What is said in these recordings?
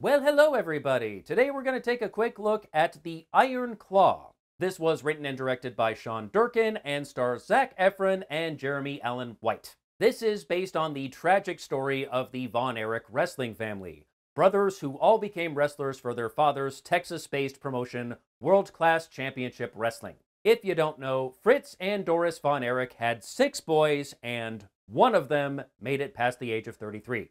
Well, hello everybody. Today we're going to take a quick look at The Iron Claw. This was written and directed by Sean Durkin and stars Zac Efron and Jeremy Allen White. This is based on the tragic story of the Von Erich wrestling family, brothers who all became wrestlers for their father's Texas-based promotion, World Class Championship Wrestling. If you don't know, Fritz and Doris Von Erich had six boys, and one of them made it past the age of 33.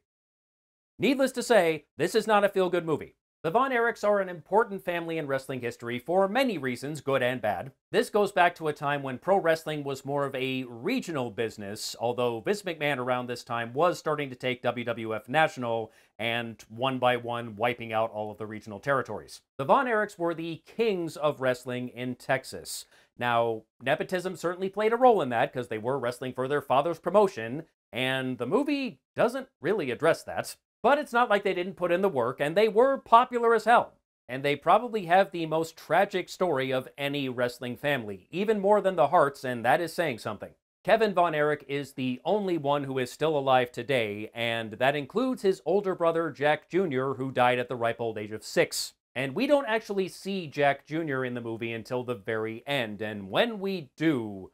Needless to say, this is not a feel good movie. The Von Erichs are an important family in wrestling history for many reasons, good and bad. This goes back to a time when pro wrestling was more of a regional business, although Vince McMahon around this time was starting to take WWF national and one by one wiping out all of the regional territories. The Von Erichs were the kings of wrestling in Texas. Now, nepotism certainly played a role in that because they were wrestling for their father's promotion, and the movie doesn't really address that. But it's not like they didn't put in the work, and they were popular as hell. And they probably have the most tragic story of any wrestling family, even more than the Harts, and that is saying something. Kevin Von Erich is the only one who is still alive today, and that includes his older brother Jack Jr., who died at the ripe old age of six. And we don't actually see Jack Jr. in the movie until the very end, and when we do,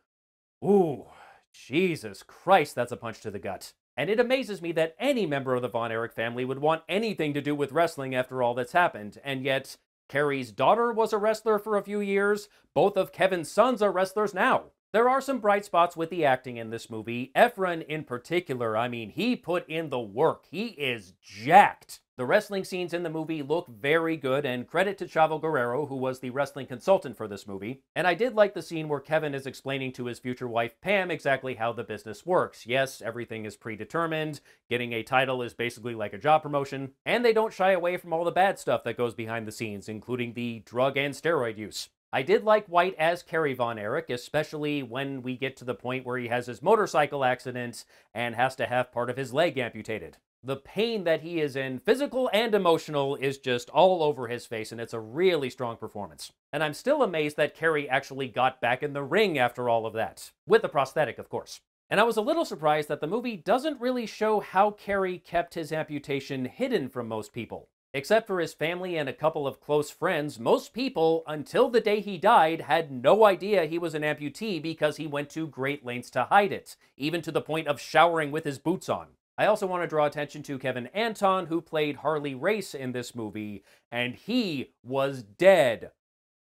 ooh, Jesus Christ, that's a punch to the gut. And it amazes me that any member of the Von Erich family would want anything to do with wrestling after all that's happened, and yet Kerry's daughter was a wrestler for a few years, both of Kevin's sons are wrestlers now. There are some bright spots with the acting in this movie. Efron, in particular, I mean, he put in the work. He is jacked. The wrestling scenes in the movie look very good, and credit to Chavo Guerrero, who was the wrestling consultant for this movie. And I did like the scene where Kevin is explaining to his future wife, Pam, exactly how the business works. Yes, everything is predetermined, getting a title is basically like a job promotion, and they don't shy away from all the bad stuff that goes behind the scenes, including the drug and steroid use. I did like White as Kerry Von Erich, especially when we get to the point where he has his motorcycle accident and has to have part of his leg amputated the pain that he is in, physical and emotional, is just all over his face, and it's a really strong performance. And I'm still amazed that Kerry actually got back in the ring after all of that. With a prosthetic, of course. And I was a little surprised that the movie doesn't really show how Kerry kept his amputation hidden from most people. Except for his family and a couple of close friends, most people, until the day he died, had no idea he was an amputee because he went to great lengths to hide it, even to the point of showering with his boots on. I also want to draw attention to Kevin Anton, who played Harley Race in this movie, and he was dead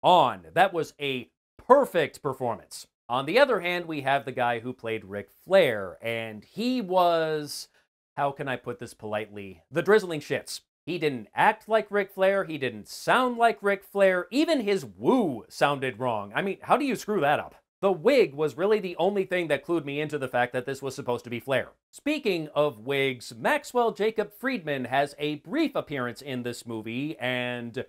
on. That was a perfect performance. On the other hand, we have the guy who played Ric Flair, and he was, how can I put this politely, the drizzling shits. He didn't act like Ric Flair, he didn't sound like Ric Flair, even his woo sounded wrong. I mean, how do you screw that up? The wig was really the only thing that clued me into the fact that this was supposed to be Flair. Speaking of wigs, Maxwell Jacob Friedman has a brief appearance in this movie, and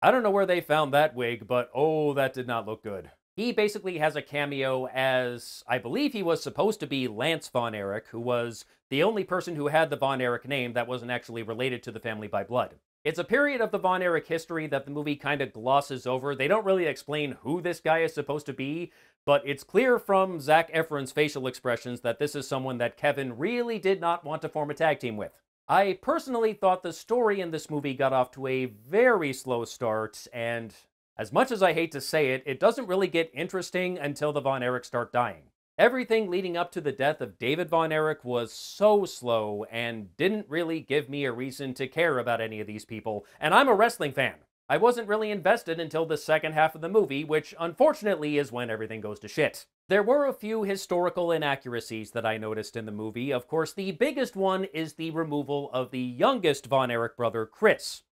I don't know where they found that wig, but oh, that did not look good. He basically has a cameo as, I believe he was supposed to be Lance Von Erich, who was the only person who had the Von Erich name that wasn't actually related to the family by blood. It's a period of the Von Erich history that the movie kind of glosses over. They don't really explain who this guy is supposed to be, but it's clear from Zac Efron's facial expressions that this is someone that Kevin really did not want to form a tag team with. I personally thought the story in this movie got off to a very slow start, and as much as I hate to say it, it doesn't really get interesting until the Von Erich start dying. Everything leading up to the death of David Von Erich was so slow and didn't really give me a reason to care about any of these people, and I'm a wrestling fan. I wasn't really invested until the second half of the movie, which unfortunately is when everything goes to shit. There were a few historical inaccuracies that I noticed in the movie. Of course, the biggest one is the removal of the youngest Von Erich brother, Chris.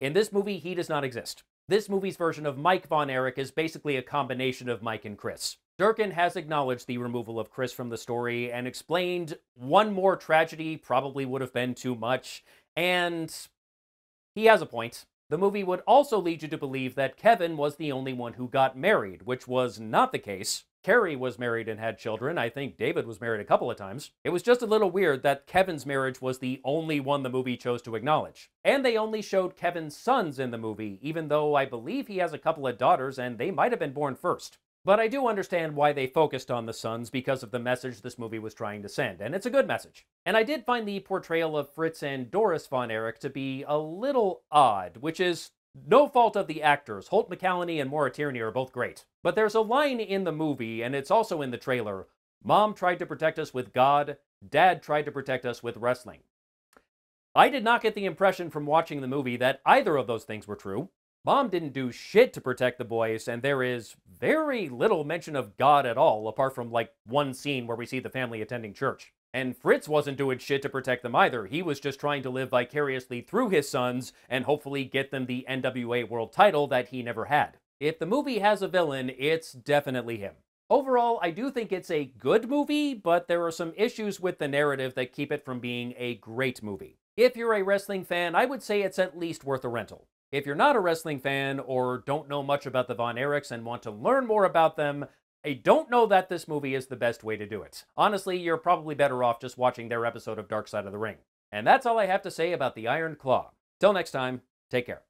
In this movie, he does not exist. This movie's version of Mike Von Erich is basically a combination of Mike and Chris. Durkin has acknowledged the removal of Chris from the story and explained one more tragedy probably would have been too much, and he has a point. The movie would also lead you to believe that Kevin was the only one who got married, which was not the case. Kerry was married and had children. I think David was married a couple of times. It was just a little weird that Kevin's marriage was the only one the movie chose to acknowledge. And they only showed Kevin's sons in the movie, even though I believe he has a couple of daughters and they might have been born first. But I do understand why they focused on the sons because of the message this movie was trying to send, and it's a good message. And I did find the portrayal of Fritz and Doris von Erich to be a little odd, which is no fault of the actors. Holt McCallany and Maura Tierney are both great. But there's a line in the movie, and it's also in the trailer Mom tried to protect us with God, Dad tried to protect us with wrestling. I did not get the impression from watching the movie that either of those things were true. Mom didn't do shit to protect the boys, and there is very little mention of God at all, apart from like one scene where we see the family attending church. And Fritz wasn't doing shit to protect them either. He was just trying to live vicariously through his sons and hopefully get them the NWA world title that he never had. If the movie has a villain, it's definitely him. Overall, I do think it's a good movie, but there are some issues with the narrative that keep it from being a great movie. If you're a wrestling fan, I would say it's at least worth a rental. If you're not a wrestling fan or don't know much about the Von Erichs and want to learn more about them, I don't know that this movie is the best way to do it. Honestly, you're probably better off just watching their episode of Dark Side of the Ring. And that's all I have to say about the Iron Claw. Till next time, take care.